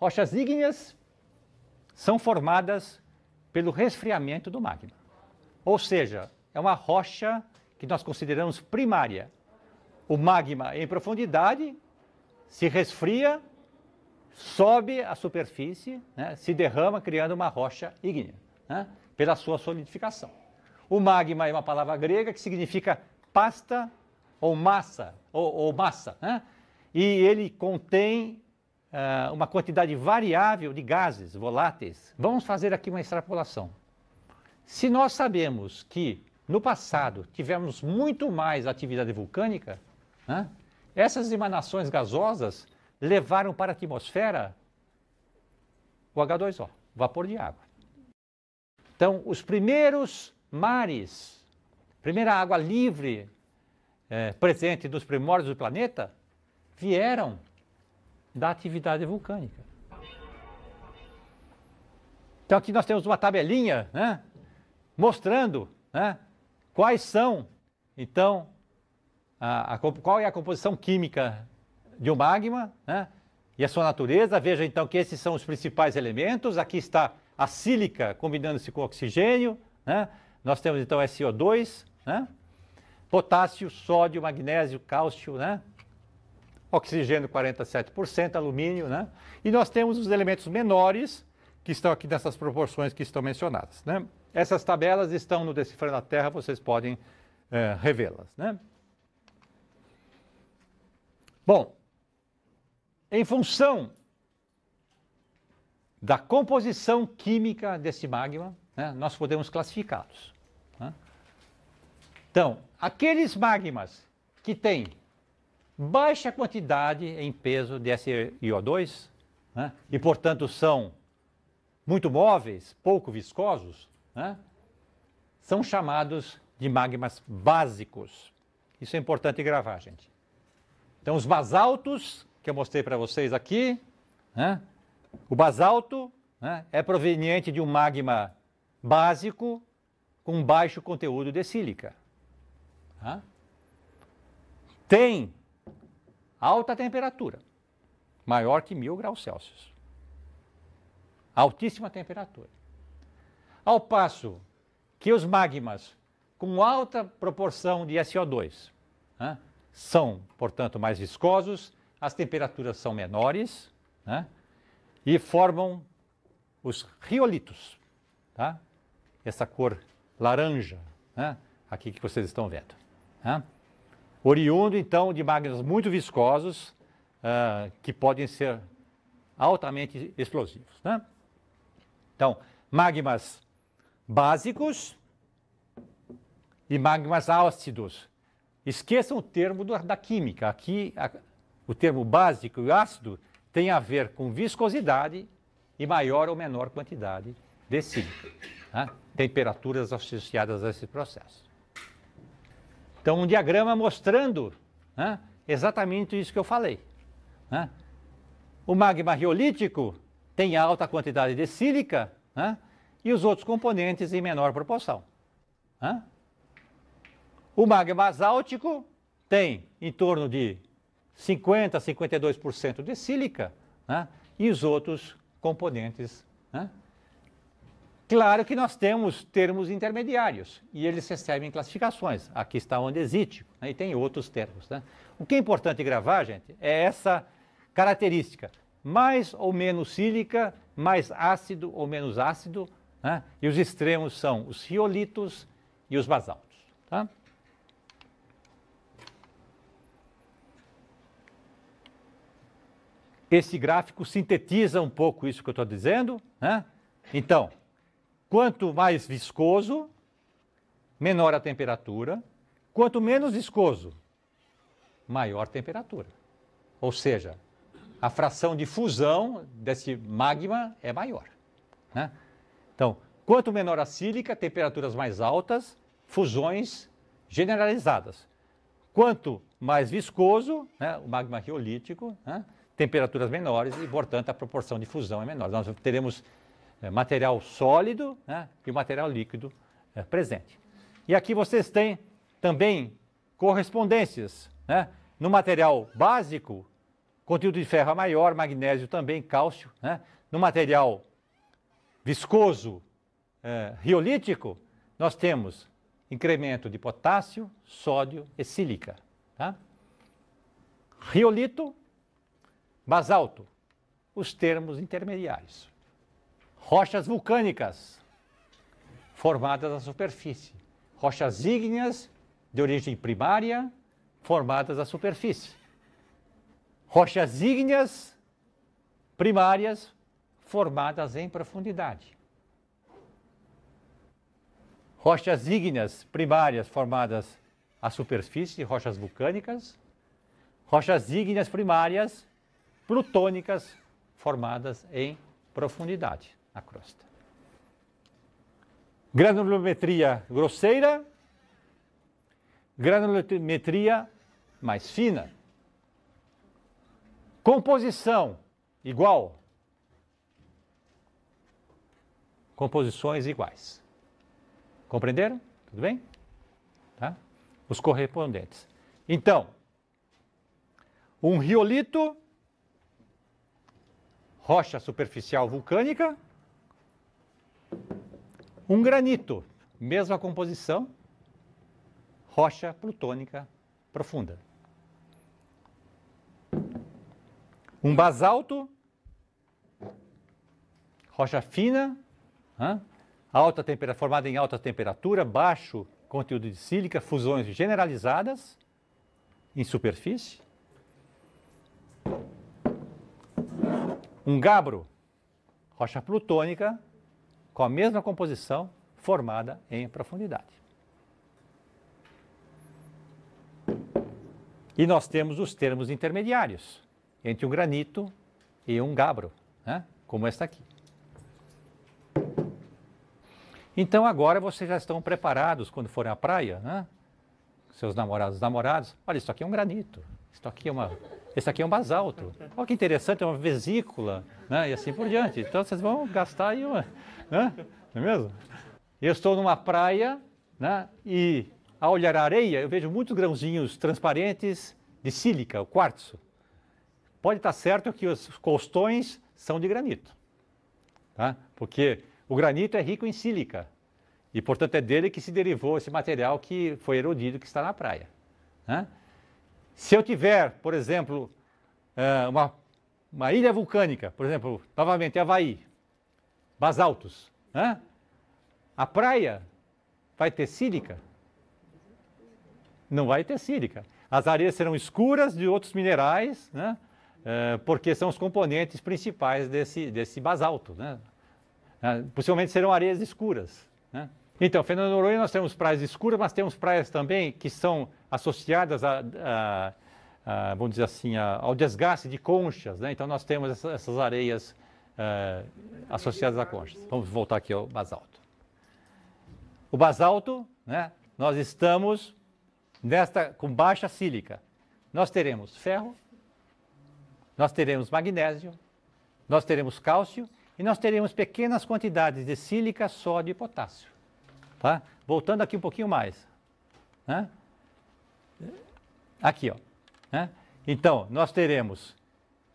rochas ígneas são formadas pelo resfriamento do magma. Ou seja, é uma rocha que nós consideramos primária. O magma em profundidade se resfria, sobe à superfície, né, se derrama, criando uma rocha ígnea, né, pela sua solidificação. O magma é uma palavra grega que significa pasta ou massa, ou, ou massa, né, e ele contém uh, uma quantidade variável de gases voláteis. Vamos fazer aqui uma extrapolação. Se nós sabemos que no passado tivemos muito mais atividade vulcânica, né, essas emanações gasosas levaram para a atmosfera o H2O, vapor de água. Então, os primeiros mares, primeira água livre é, presente nos primórdios do planeta, vieram da atividade vulcânica. Então aqui nós temos uma tabelinha né, mostrando né, quais são, então, a, a, qual é a composição química de um magma né, e a sua natureza. Veja então que esses são os principais elementos. Aqui está a sílica combinando-se com oxigênio. Né, nós temos então SO2, né, potássio, sódio, magnésio, cálcio, né, oxigênio 47%, alumínio, né? E nós temos os elementos menores que estão aqui nessas proporções que estão mencionadas, né? Essas tabelas estão no Decifrando a Terra, vocês podem é, revê-las, né? Bom, em função da composição química desse magma, né, nós podemos classificá-los. Né? Então, aqueles magmas que têm baixa quantidade em peso de SiO2 né? e, portanto, são muito móveis, pouco viscosos, né? são chamados de magmas básicos. Isso é importante gravar, gente. Então, os basaltos, que eu mostrei para vocês aqui, né? o basalto né? é proveniente de um magma básico com baixo conteúdo de sílica. Tá? Tem alta temperatura, maior que mil graus Celsius. Altíssima temperatura. Ao passo que os magmas com alta proporção de SO2 né, são, portanto, mais viscosos, as temperaturas são menores né, e formam os riolitos. Tá? Essa cor laranja, né, aqui que vocês estão vendo. Tá? Oriundo então de magmas muito viscosos uh, que podem ser altamente explosivos. Né? Então, magmas básicos e magmas ácidos. Esqueçam o termo do, da química. Aqui, a, o termo básico e ácido tem a ver com viscosidade e maior ou menor quantidade de sílica. Né? Temperaturas associadas a esse processo. Então, um diagrama mostrando né, exatamente isso que eu falei. Né? O magma riolítico tem alta quantidade de sílica né, e os outros componentes em menor proporção. Né? O magma basáltico tem em torno de 50% a 52% de sílica né, e os outros componentes né, Claro que nós temos termos intermediários e eles recebem classificações. Aqui está o andesítico né, e tem outros termos. Né? O que é importante gravar, gente, é essa característica. Mais ou menos sílica, mais ácido ou menos ácido, né? e os extremos são os riolitos e os basaltos. Tá? Esse gráfico sintetiza um pouco isso que eu estou dizendo. Né? Então, Quanto mais viscoso, menor a temperatura. Quanto menos viscoso, maior temperatura. Ou seja, a fração de fusão desse magma é maior. Né? Então, quanto menor a sílica, temperaturas mais altas, fusões generalizadas. Quanto mais viscoso, né, o magma riolítico, né, temperaturas menores e, portanto, a proporção de fusão é menor. Nós teremos material sólido né, e material líquido é, presente. E aqui vocês têm também correspondências. Né? No material básico, conteúdo de ferro é maior, magnésio também, cálcio. Né? No material viscoso, é, riolítico, nós temos incremento de potássio, sódio e sílica. Tá? Riolito, basalto, os termos intermediários. Rochas vulcânicas, formadas na superfície. Rochas ígneas, de origem primária, formadas na superfície. Rochas ígneas primárias, formadas em profundidade. Rochas ígneas primárias formadas à superfície, rochas vulcânicas. Rochas ígneas primárias plutônicas formadas em profundidade na crosta. Granulometria grosseira, granulometria mais fina. Composição igual. Composições iguais. Compreenderam? Tudo bem? Tá? Os correspondentes. Então, um riolito, rocha superficial vulcânica, um granito, mesma composição, rocha plutônica profunda. Um basalto, rocha fina, alta temperatura, formada em alta temperatura, baixo conteúdo de sílica, fusões generalizadas em superfície. Um gabro, rocha plutônica, com a mesma composição, formada em profundidade. E nós temos os termos intermediários entre um granito e um gabro, né? como esta aqui. Então agora vocês já estão preparados quando forem à praia, né? Seus namorados, namorados. Olha, isso aqui é um granito. Isso aqui é uma, esse aqui é um basalto. Olha que interessante, é uma vesícula, né? E assim por diante. Então vocês vão gastar aí uma, né? Não é mesmo? Eu estou numa praia, né? E ao olhar a areia, eu vejo muitos grãozinhos transparentes de sílica, o quartzo pode estar certo que os costões são de granito, tá? porque o granito é rico em sílica e, portanto, é dele que se derivou esse material que foi erodido que está na praia. Né? Se eu tiver, por exemplo, eh, uma, uma ilha vulcânica, por exemplo, novamente Havaí, basaltos, né? a praia vai ter sílica? Não vai ter sílica. As areias serão escuras de outros minerais, né? É, porque são os componentes principais desse, desse basalto. Né? É, possivelmente serão areias escuras. Né? Então, Fernando Noronha nós temos praias escuras, mas temos praias também que são associadas a, a, a vamos dizer assim, a, ao desgaste de conchas. Né? Então nós temos essa, essas areias é, associadas a conchas. Vamos voltar aqui ao basalto. O basalto, né, nós estamos nesta com baixa sílica. Nós teremos ferro, nós teremos magnésio, nós teremos cálcio e nós teremos pequenas quantidades de sílica, sódio e potássio. Tá? Voltando aqui um pouquinho mais. Né? Aqui, ó. Né? Então, nós teremos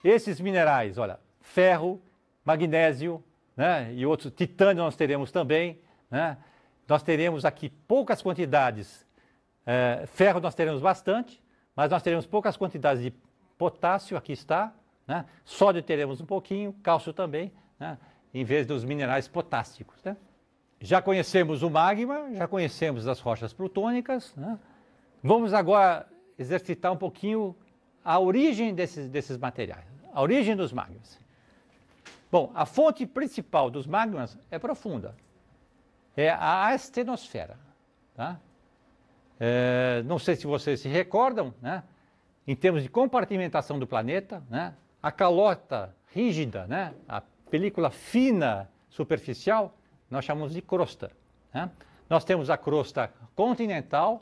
esses minerais, olha, ferro, magnésio, né? e outros, titânio nós teremos também, né? Nós teremos aqui poucas quantidades, é, ferro nós teremos bastante, mas nós teremos poucas quantidades de potássio, aqui está, né? sódio teremos um pouquinho, cálcio também, né? em vez dos minerais potássicos. Né? Já conhecemos o magma, já conhecemos as rochas plutônicas. Né? Vamos agora exercitar um pouquinho a origem desses, desses materiais, a origem dos magmas. Bom, a fonte principal dos magmas é profunda, é a astenosfera. Tá? É, não sei se vocês se recordam, né? em termos de compartimentação do planeta, né? a calota rígida, né? a película fina superficial, nós chamamos de crosta. Né? Nós temos a crosta continental,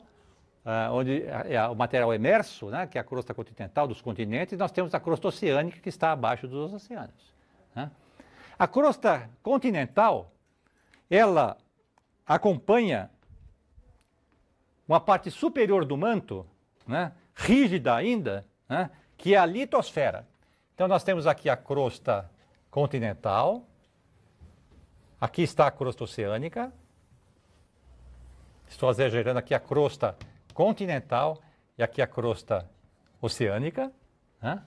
uh, onde é, é o material emerso, né? que é a crosta continental dos continentes, e nós temos a crosta oceânica, que está abaixo dos oceanos. Né? A crosta continental, ela acompanha uma parte superior do manto, né? rígida ainda, né, que é a litosfera. Então nós temos aqui a crosta continental, aqui está a crosta oceânica, estou exagerando aqui a crosta continental e aqui a crosta oceânica, né?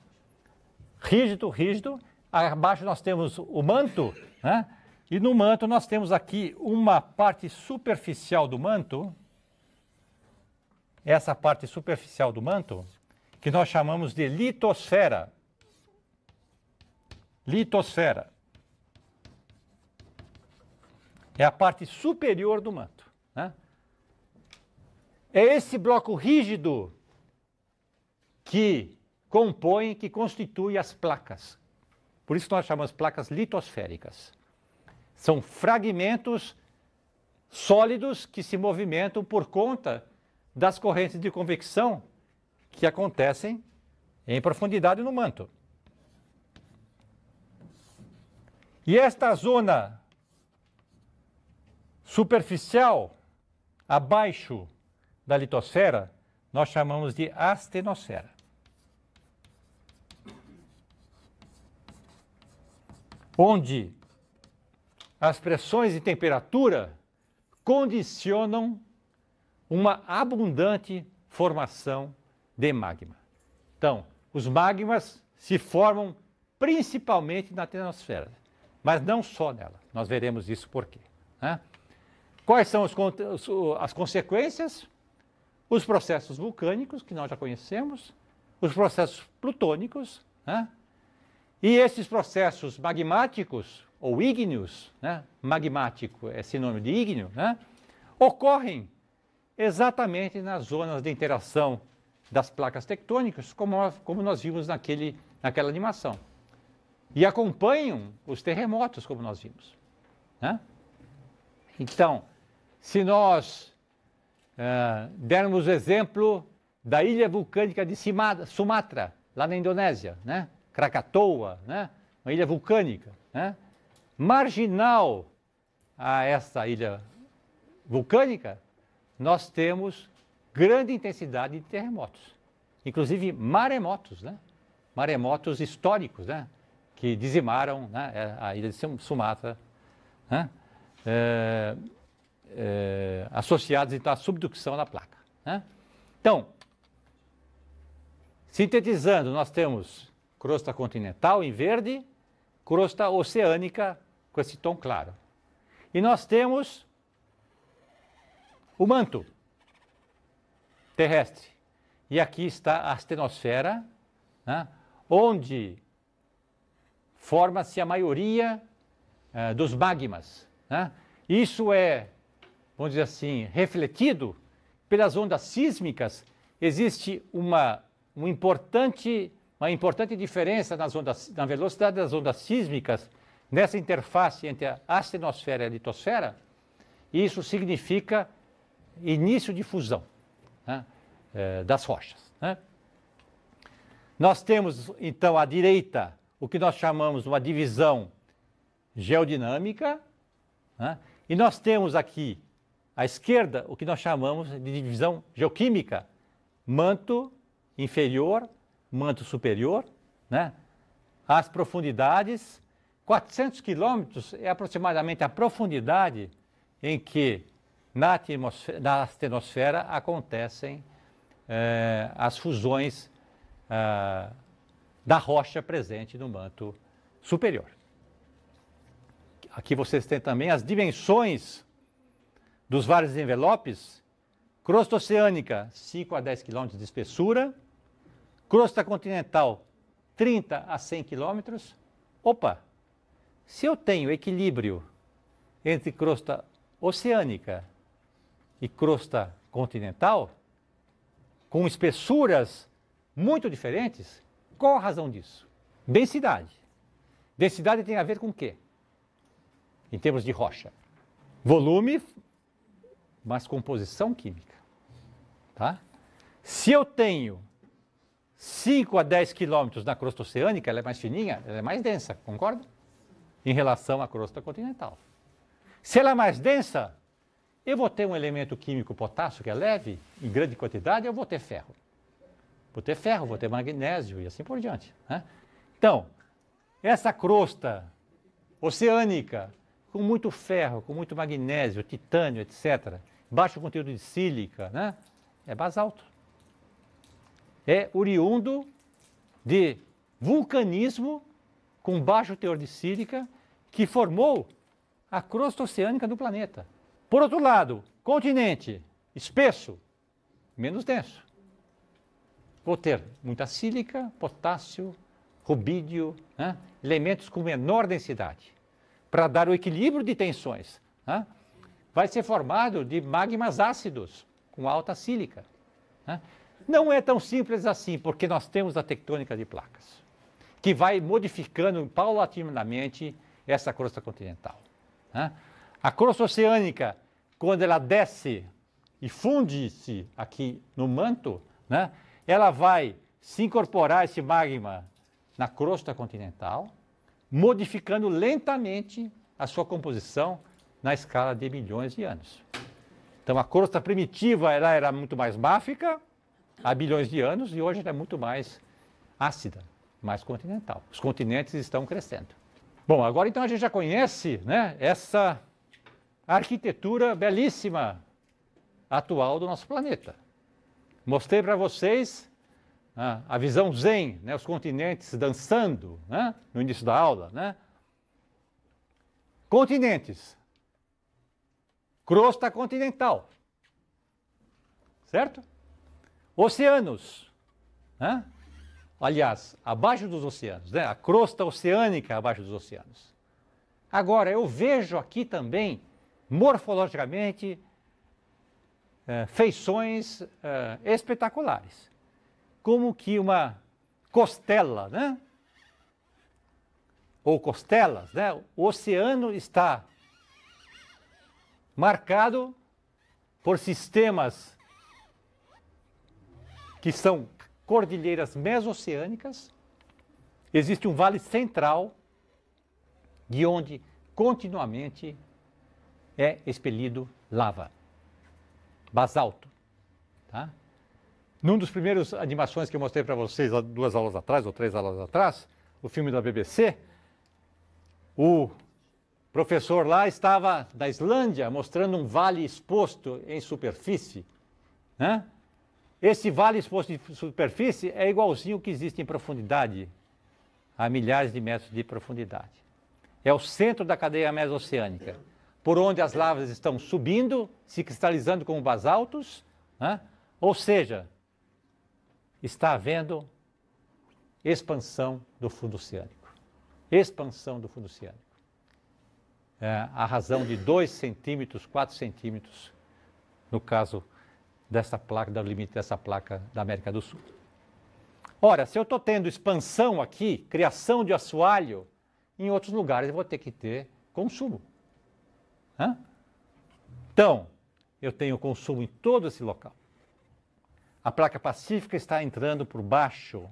rígido, rígido, abaixo nós temos o manto, né? e no manto nós temos aqui uma parte superficial do manto, essa parte superficial do manto, que nós chamamos de litosfera. Litosfera. É a parte superior do manto. Né? É esse bloco rígido que compõe, que constitui as placas. Por isso nós chamamos placas litosféricas. São fragmentos sólidos que se movimentam por conta das correntes de convecção que acontecem em profundidade no manto. E esta zona superficial, abaixo da litosfera, nós chamamos de astenosfera. Onde as pressões e temperatura condicionam uma abundante formação de magma. Então, os magmas se formam principalmente na atmosfera, mas não só nela. Nós veremos isso por quê. Né? Quais são os, as consequências? Os processos vulcânicos, que nós já conhecemos, os processos plutônicos, né? e esses processos magmáticos, ou ígneos, né? magmático é sinônimo de ígneo, né? ocorrem exatamente nas zonas de interação das placas tectônicas, como, como nós vimos naquele, naquela animação. E acompanham os terremotos, como nós vimos. Né? Então, se nós uh, dermos o exemplo da ilha vulcânica de Sumatra, lá na Indonésia, né? Krakatoa, né? uma ilha vulcânica, né? marginal a essa ilha vulcânica, nós temos grande intensidade de terremotos, inclusive maremotos, né? maremotos históricos, né? que dizimaram né? A ilha de Sumatra, né? é, é, associados então à subducção da placa. Né? Então, sintetizando, nós temos crosta continental em verde, crosta oceânica com esse tom claro. E nós temos o manto terrestre. E aqui está a astenosfera, né, onde forma-se a maioria uh, dos magmas. Né? Isso é, vamos dizer assim, refletido pelas ondas sísmicas. Existe uma, uma, importante, uma importante diferença nas ondas, na velocidade das ondas sísmicas nessa interface entre a astenosfera e a litosfera. Isso significa início de fusão né, é, das rochas. Né. Nós temos, então, à direita, o que nós chamamos uma divisão geodinâmica, né, e nós temos aqui, à esquerda, o que nós chamamos de divisão geoquímica, manto inferior, manto superior, né, as profundidades, 400 quilômetros é aproximadamente a profundidade em que na, na astenosfera acontecem é, as fusões é, da rocha presente no manto superior. Aqui vocês têm também as dimensões dos vários envelopes. Crosta oceânica, 5 a 10 quilômetros de espessura. Crosta continental, 30 a 100 quilômetros. Opa! Se eu tenho equilíbrio entre crosta oceânica e crosta continental, com espessuras muito diferentes, qual a razão disso? Densidade. Densidade tem a ver com o quê? Em termos de rocha. Volume, mas composição química. Tá? Se eu tenho 5 a 10 quilômetros na crosta oceânica, ela é mais fininha, ela é mais densa, concorda? Em relação à crosta continental. Se ela é mais densa, eu vou ter um elemento químico potássio que é leve, em grande quantidade, eu vou ter ferro. Vou ter ferro, vou ter magnésio e assim por diante. Né? Então, essa crosta oceânica, com muito ferro, com muito magnésio, titânio, etc., baixo conteúdo de sílica, né? é basalto. É oriundo de vulcanismo com baixo teor de sílica que formou a crosta oceânica do planeta. Por outro lado, continente espesso, menos denso. Vou ter muita sílica, potássio, rubídio, né? elementos com menor densidade, para dar o equilíbrio de tensões. Né? Vai ser formado de magmas ácidos, com alta sílica. Né? Não é tão simples assim, porque nós temos a tectônica de placas, que vai modificando paulatinamente essa crosta continental. Né? A crosta oceânica, quando ela desce e funde-se aqui no manto, né, ela vai se incorporar esse magma na crosta continental, modificando lentamente a sua composição na escala de milhões de anos. Então a crosta primitiva ela era muito mais máfica há bilhões de anos e hoje ela é muito mais ácida, mais continental. Os continentes estão crescendo. Bom, agora então a gente já conhece né, essa arquitetura belíssima atual do nosso planeta. Mostrei para vocês ah, a visão zen, né, os continentes dançando né, no início da aula. Né? Continentes. Crosta continental. Certo? Oceanos. Né? aliás, abaixo dos oceanos, né? a crosta oceânica abaixo dos oceanos. Agora, eu vejo aqui também, morfologicamente, é, feições é, espetaculares, como que uma costela, né? ou costelas, né? o oceano está marcado por sistemas que são cordilheiras mesoceânicas, existe um vale central de onde continuamente é expelido lava, basalto. Tá? Num dos primeiros animações que eu mostrei para vocês duas aulas atrás, ou três aulas atrás, o filme da BBC, o professor lá estava da Islândia mostrando um vale exposto em superfície, né? Esse vale exposto de superfície é igualzinho que existe em profundidade, a milhares de metros de profundidade. É o centro da cadeia mesoceânica, por onde as lavas estão subindo, se cristalizando como basaltos, né? ou seja, está havendo expansão do fundo oceânico. Expansão do fundo oceânico. É, a razão de 2 centímetros, 4 centímetros, no caso dessa placa, do limite dessa placa da América do Sul. Ora, se eu estou tendo expansão aqui, criação de assoalho, em outros lugares eu vou ter que ter consumo. Hã? Então, eu tenho consumo em todo esse local. A placa pacífica está entrando por baixo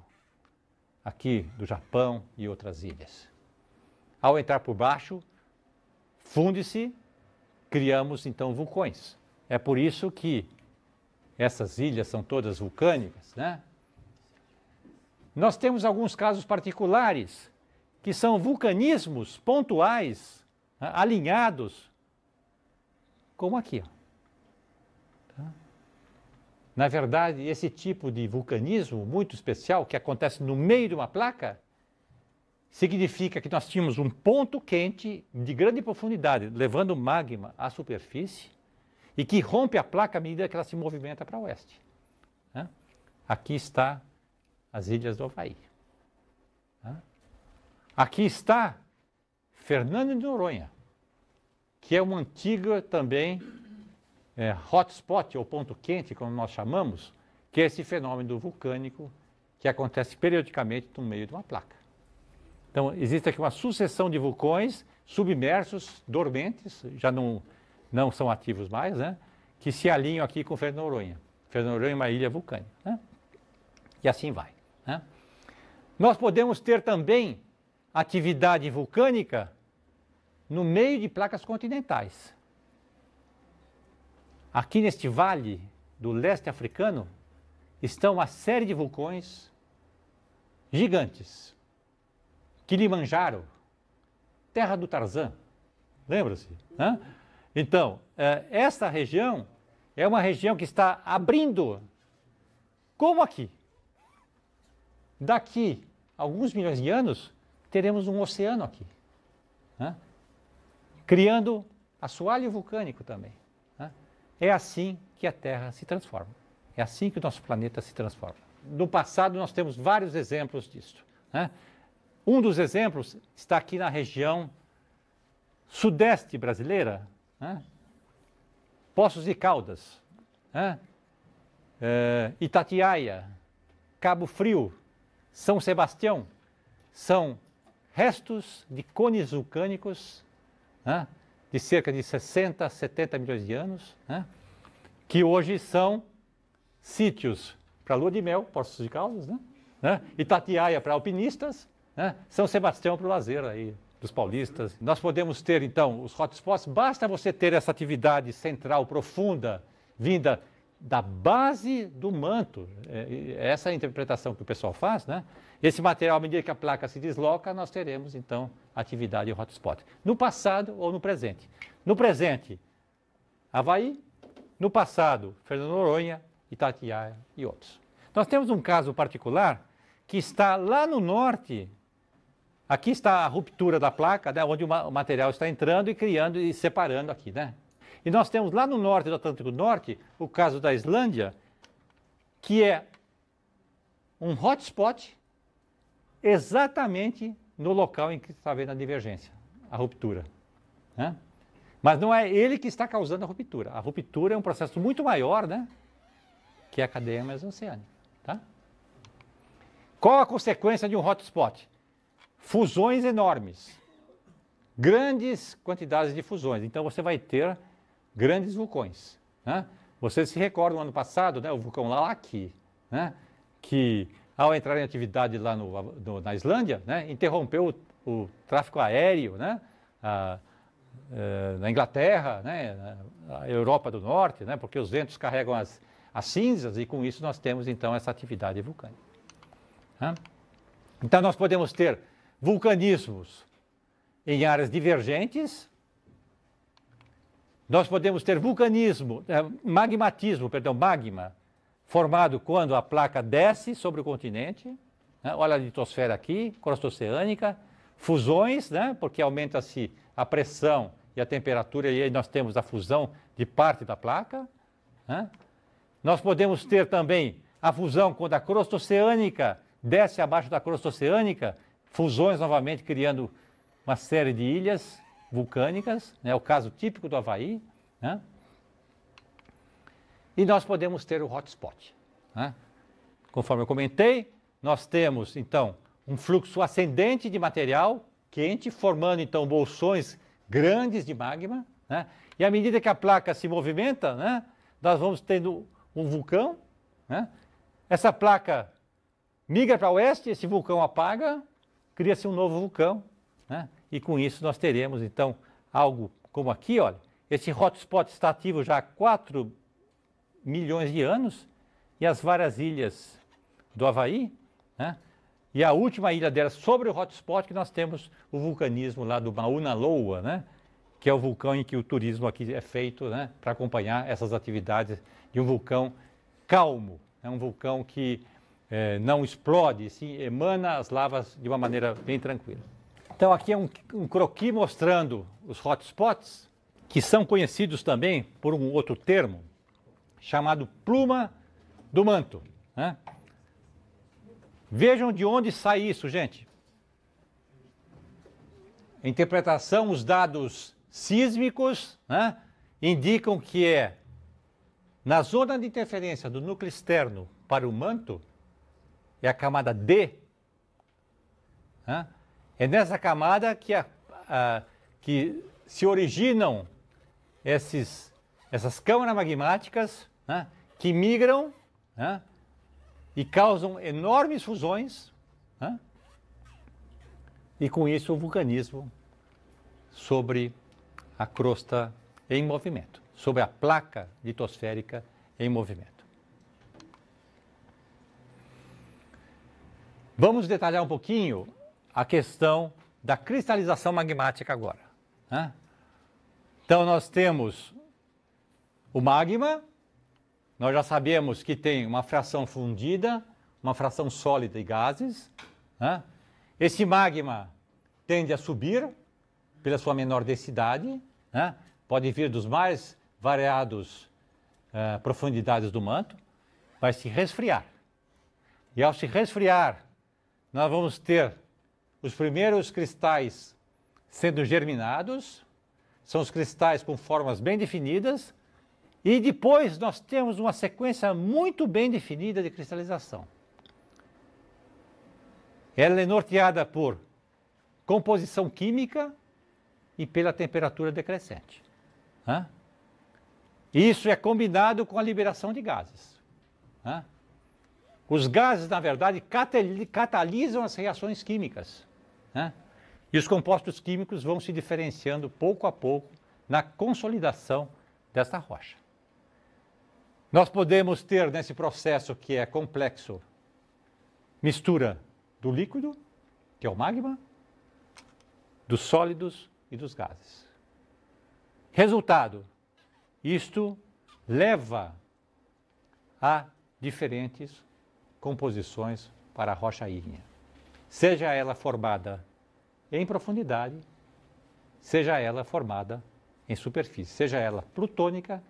aqui do Japão e outras ilhas. Ao entrar por baixo, funde-se, criamos então vulcões. É por isso que essas ilhas são todas vulcânicas, né? Nós temos alguns casos particulares que são vulcanismos pontuais, né, alinhados, como aqui. Ó. Tá? Na verdade, esse tipo de vulcanismo muito especial, que acontece no meio de uma placa, significa que nós tínhamos um ponto quente de grande profundidade, levando magma à superfície, e que rompe a placa à medida que ela se movimenta para o oeste. Né? Aqui está as ilhas do Havaí. Né? Aqui está Fernando de Noronha, que é uma antiga também é, hotspot, ou ponto quente, como nós chamamos, que é esse fenômeno vulcânico que acontece periodicamente no meio de uma placa. Então, existe aqui uma sucessão de vulcões submersos, dormentes, já não não são ativos mais, né? que se alinham aqui com Fernando Noronha. Fernando Noronha é uma ilha vulcânica. Né? E assim vai. Né? Nós podemos ter também atividade vulcânica no meio de placas continentais. Aqui neste vale do leste africano estão uma série de vulcões gigantes, Kilimanjaro, terra do Tarzan. Lembra-se? Né? Então, é, esta região é uma região que está abrindo, como aqui. Daqui alguns milhões de anos, teremos um oceano aqui, né? criando assoalho vulcânico também. Né? É assim que a Terra se transforma. É assim que o nosso planeta se transforma. No passado, nós temos vários exemplos disso. Né? Um dos exemplos está aqui na região sudeste brasileira, né? Poços de Caldas, né? é, Itatiaia, Cabo Frio, São Sebastião, são restos de cones vulcânicos né? de cerca de 60, 70 milhões de anos, né? que hoje são sítios para lua de mel, Poços de Caldas, né? né? Itatiaia para alpinistas, né? São Sebastião para o lazer aí dos paulistas. Nós podemos ter então os hotspots, basta você ter essa atividade central profunda vinda da base do manto. É, essa é a interpretação que o pessoal faz, né? Esse material, à medida que a placa se desloca, nós teremos então atividade hotspot. No passado ou no presente. No presente, Havaí. No passado, Fernando Noronha, Itatiaia e outros. Nós temos um caso particular que está lá no norte. Aqui está a ruptura da placa, né, onde o material está entrando e criando e separando aqui, né? E nós temos lá no norte do Atlântico Norte o caso da Islândia, que é um hotspot exatamente no local em que está havendo a divergência, a ruptura. Né? Mas não é ele que está causando a ruptura. A ruptura é um processo muito maior, né? Que a cadeia mesoceânica. Tá? Qual a consequência de um hotspot? Fusões enormes. Grandes quantidades de fusões. Então você vai ter grandes vulcões. Né? Você se recorda no ano passado, né, o vulcão Laki, né, que ao entrar em atividade lá no, no, na Islândia, né, interrompeu o, o, tráfego aéreo né, a, a, eh, na Inglaterra, né, na Europa do Norte, né, porque os ventos carregam as, as cinzas e com isso nós temos então essa atividade vulcânica. Né? Então nós podemos ter vulcanismos em áreas divergentes, nós podemos ter vulcanismo, eh, magmatismo, perdão, magma, formado quando a placa desce sobre o continente. Né? Olha a litosfera aqui, crosta oceânica, fusões, né? porque aumenta-se a pressão e a temperatura, e aí nós temos a fusão de parte da placa. Né? Nós podemos ter também a fusão quando a crosta oceânica desce abaixo da crosta oceânica, fusões novamente criando uma série de ilhas vulcânicas, né? é o caso típico do Havaí. Né? E nós podemos ter o hotspot. Né? Conforme eu comentei, nós temos então um fluxo ascendente de material quente, formando então bolsões grandes de magma. Né? E à medida que a placa se movimenta, né, nós vamos tendo um vulcão. Né? Essa placa migra para oeste, esse vulcão apaga, cria-se um novo vulcão. Né? E com isso nós teremos então algo como aqui, olha. Esse hotspot está ativo já há 4 milhões de anos e as várias ilhas do Havaí, né? E a última ilha dela sobre o hotspot que nós temos o vulcanismo lá do Mauna Loa, né? Que é o vulcão em que o turismo aqui é feito, né? Para acompanhar essas atividades de um vulcão calmo, é um vulcão que é, não explode, sim emana as lavas de uma maneira bem tranquila. Então aqui é um, um croquis mostrando os hotspots, que são conhecidos também por um outro termo, chamado pluma do manto. Né? Vejam de onde sai isso, gente. interpretação, os dados sísmicos né, indicam que é na zona de interferência do núcleo externo para o manto, é a camada D. Né? É nessa camada que, a, a, que se originam esses, essas câmaras magmáticas né, que migram né, e causam enormes fusões, né, e com isso o vulcanismo sobre a crosta em movimento, sobre a placa litosférica em movimento. Vamos detalhar um pouquinho a questão da cristalização magmática agora. Né? Então, nós temos o magma, nós já sabemos que tem uma fração fundida, uma fração sólida e gases. Né? Esse magma tende a subir pela sua menor densidade, né? pode vir dos mais variados uh, profundidades do manto, vai se resfriar. E ao se resfriar, nós vamos ter os primeiros cristais sendo germinados, são os cristais com formas bem definidas, e depois nós temos uma sequência muito bem definida de cristalização. Ela é norteada por composição química e pela temperatura decrescente. Isso é combinado com a liberação de gases. Os gases, na verdade, catalisam as reações químicas. Né? E os compostos químicos vão se diferenciando pouco a pouco na consolidação dessa rocha. Nós podemos ter nesse processo que é complexo mistura do líquido, que é o magma, dos sólidos e dos gases. Resultado: isto leva a diferentes composições para a rocha ígnea, seja ela formada em profundidade, seja ela formada em superfície, seja ela plutônica,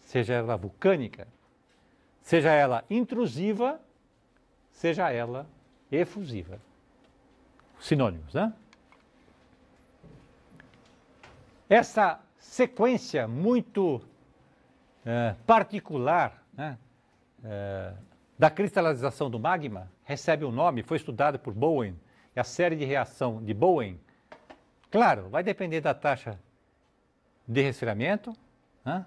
seja ela vulcânica, seja ela intrusiva, seja ela efusiva. Sinônimos, né? Essa sequência muito é, particular né, é, da cristalização do magma recebe o um nome, foi estudado por Bowen, é a série de reação de Bowen. Claro, vai depender da taxa de resfriamento né,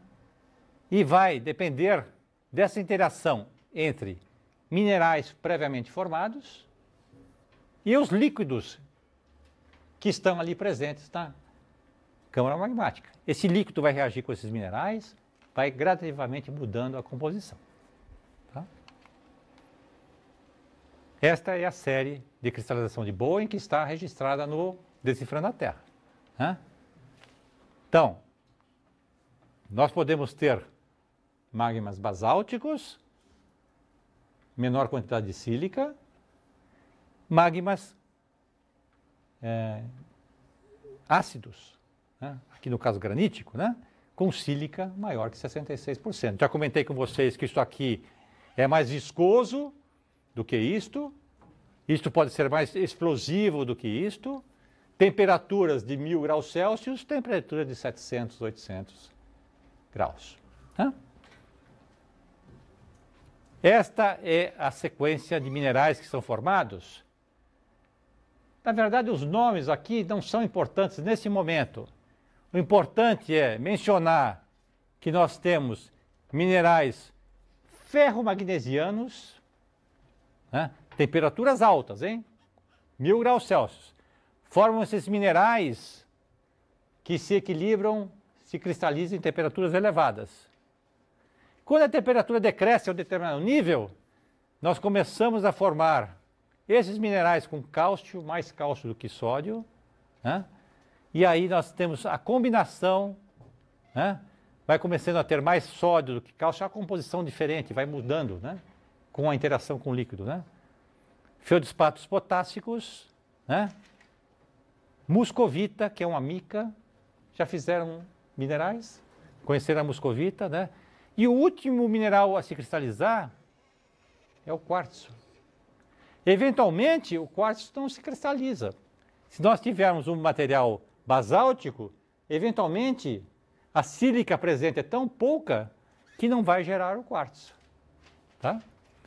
e vai depender dessa interação entre minerais previamente formados e os líquidos que estão ali presentes na câmara magmática. Esse líquido vai reagir com esses minerais, vai gradativamente mudando a composição. Esta é a série de cristalização de Bowen que está registrada no Decifrando a Terra. Né? Então, nós podemos ter magmas basálticos, menor quantidade de sílica, magmas é, ácidos, né? aqui no caso granítico, né? com sílica maior que 66%. Já comentei com vocês que isso aqui é mais viscoso, do que isto. Isto pode ser mais explosivo do que isto. Temperaturas de 1000 graus Celsius, temperatura de 700, 800 graus. Esta é a sequência de minerais que são formados. Na verdade, os nomes aqui não são importantes nesse momento. O importante é mencionar que nós temos minerais ferromagnesianos, né? Temperaturas altas, hein? Mil graus Celsius. Formam esses minerais que se equilibram, se cristalizam em temperaturas elevadas. Quando a temperatura decresce a um determinado nível, nós começamos a formar esses minerais com cálcio, mais cálcio do que sódio, né? e aí nós temos a combinação, né? vai começando a ter mais sódio do que cálcio, a composição diferente, vai mudando, né? Com a interação com o líquido, né? Feldspatos potássicos, né? Muscovita, que é uma mica, já fizeram minerais, conheceram a muscovita, né? E o último mineral a se cristalizar é o quartzo. Eventualmente, o quartzo não se cristaliza. Se nós tivermos um material basáltico, eventualmente a sílica presente é tão pouca que não vai gerar o quartzo. Tá?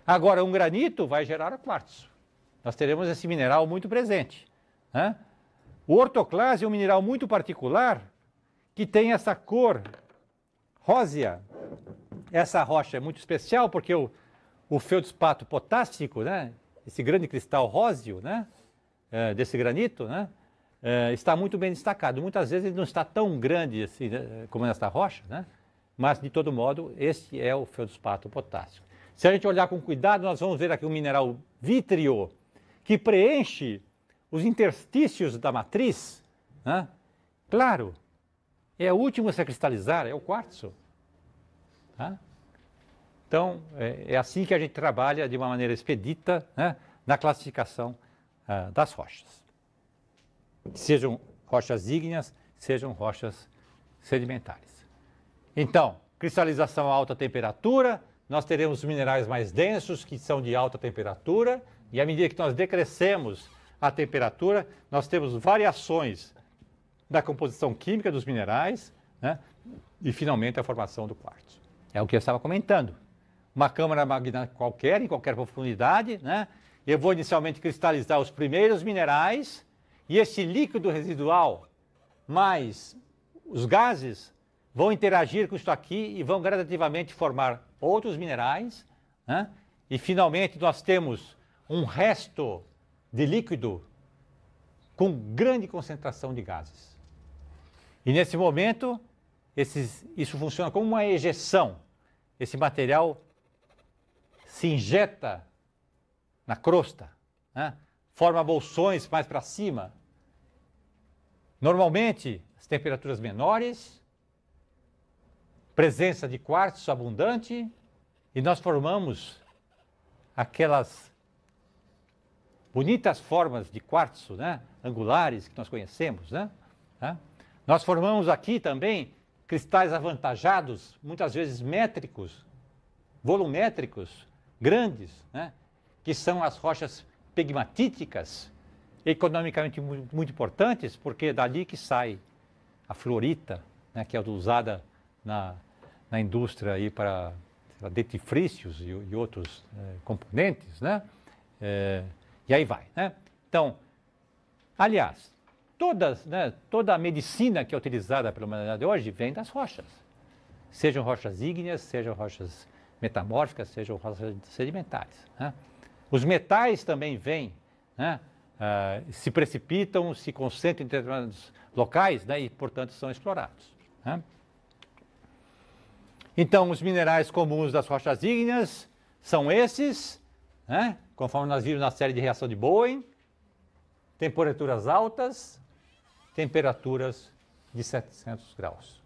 Agora, um granito vai gerar quartzo. Nós teremos esse mineral muito presente. Né? O ortoclase é um mineral muito particular que tem essa cor rósea. Essa rocha é muito especial porque o, o feldspato potássico, né? esse grande cristal róseo né? É, desse granito, né? É, está muito bem destacado. Muitas vezes ele não está tão grande assim, né? como nesta rocha, né? mas de todo modo, este é o feldspato potássico. Se a gente olhar com cuidado, nós vamos ver aqui um mineral vítreo que preenche os interstícios da matriz, né? claro, é o último a se cristalizar, é o quartzo. Tá? Então, é, é, assim que a gente trabalha de uma maneira expedita né, na classificação ah, das rochas. Sejam rochas ígneas, sejam rochas sedimentares. Então, cristalização a alta temperatura, nós teremos minerais mais densos que são de alta temperatura, e à medida que nós decrescemos a temperatura, nós temos variações da composição química dos minerais né, e, finalmente, a formação do quartzo. É o que eu estava comentando. Uma câmara magnética qualquer, em qualquer profundidade, né, eu vou inicialmente cristalizar os primeiros minerais e esse líquido residual mais os gases vão interagir com isso aqui e vão gradativamente formar outros minerais. Né? E finalmente nós temos um resto de líquido com grande concentração de gases. E nesse momento, esses, isso funciona como uma ejeção. Esse material se injeta na crosta, né? forma bolsões mais para cima. Normalmente, as temperaturas menores, presença de quartzo abundante, e nós formamos aquelas bonitas formas de quartzo, né? angulares que nós conhecemos. Né? Nós formamos aqui também cristais avantajados, muitas vezes métricos, volumétricos, grandes, né? que são as rochas pegmatíticas, economicamente muito, importantes, porque é dali que sai a fluorita, né? que é usada na, na indústria aí para, dentifrícios e, e outros é, componentes, né? É, e aí vai, né? Então, aliás, todas, né, toda a medicina que é utilizada pela humanidade hoje vem das rochas. Sejam rochas ígneas, sejam rochas metamórficas, sejam rochas sedimentares. Né? Os metais também vêm, né? uh, se precipitam, se concentram em determinados locais né? e, portanto, são explorados. Né? Então, os minerais comuns das rochas ígneas são esses, né? conforme nós vimos na série de reação de Bowen, temperaturas altas, temperaturas de 700 graus.